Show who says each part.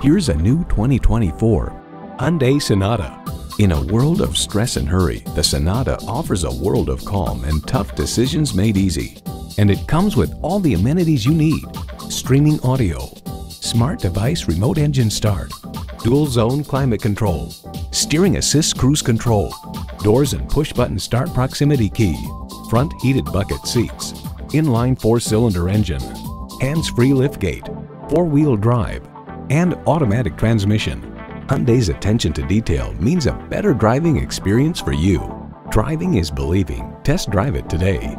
Speaker 1: Here's a new 2024 Hyundai Sonata. In a world of stress and hurry, the Sonata offers a world of calm and tough decisions made easy. And it comes with all the amenities you need. Streaming audio, smart device remote engine start, dual zone climate control, steering assist cruise control, doors and push button start proximity key, front heated bucket seats, inline four cylinder engine, hands-free liftgate, four-wheel drive, and automatic transmission. Hyundai's attention to detail means a better driving experience for you. Driving is believing. Test drive it today.